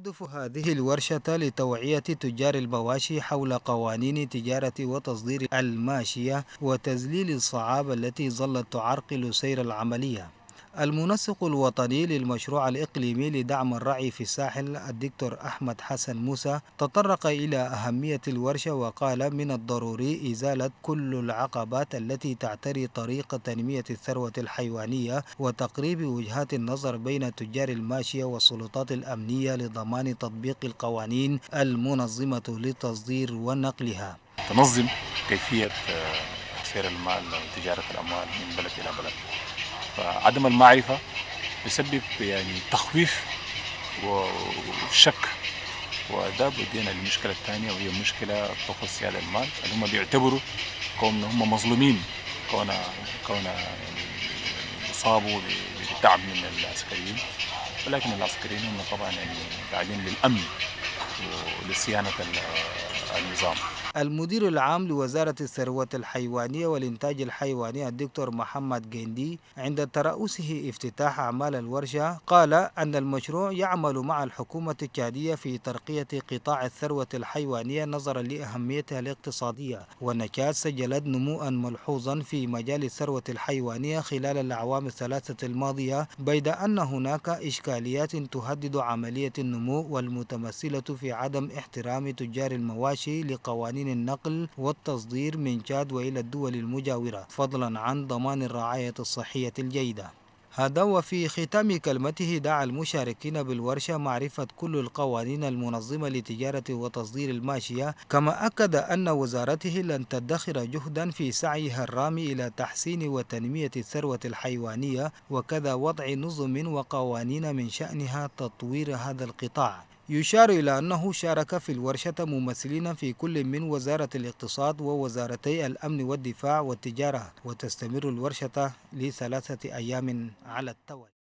تهدف هذه الورشة لتوعية تجار المواشي حول قوانين تجارة وتصدير الماشية وتذليل الصعاب التي ظلت تعرقل سير العملية. المنسق الوطني للمشروع الإقليمي لدعم الرعي في الساحل الدكتور أحمد حسن موسى تطرق إلى أهمية الورشة وقال من الضروري إزالة كل العقبات التي تعتري طريق تنمية الثروة الحيوانية وتقريب وجهات النظر بين تجار الماشية والسلطات الأمنية لضمان تطبيق القوانين المنظمة للتصدير ونقلها. تنظم كيفية سير المال وتجارة الأموال من بلد إلى بلد. فعدم المعرفة يسبب يعني تخويف وشك. وده بيدينا للمشكلة الثانية وهي مشكلة تخص هذا المال. اللي هم بيعتبروا كون هم مظلومين كون كون يعني يصابوا بدعم من العسكريين. ولكن العسكريين هم طبعا يعني قاعدين للأمن ولصيانة النظام. المدير العام لوزارة الثروة الحيوانية والإنتاج الحيواني الدكتور محمد جندي عند ترأسه افتتاح أعمال الورشة قال أن المشروع يعمل مع الحكومة التشادية في ترقية قطاع الثروة الحيوانية نظرا لأهميتها الاقتصادية. والنكات سجلت نموءا ملحوظا في مجال الثروة الحيوانية خلال الأعوام الثلاثة الماضية بيد أن هناك إشكاليات تهدد عملية النمو والمتمثلة في عدم احترام تجار المواشي لقوانين قوانين النقل والتصدير من تشاد وإلى الدول المجاورة فضلا عن ضمان الرعاية الصحية الجيدة. هذا وفي ختام كلمته دعا المشاركين بالورشة معرفة كل القوانين المنظمة لتجارة وتصدير الماشية كما أكد أن وزارته لن تدخر جهدا في سعيها الرامي إلى تحسين وتنمية الثروة الحيوانية وكذا وضع نظم وقوانين من شأنها تطوير هذا القطاع. يشار إلى أنه شارك في الورشة ممثلين في كل من وزارة الاقتصاد ووزارتي الأمن والدفاع والتجارة وتستمر الورشة لثلاثة أيام على التوالي.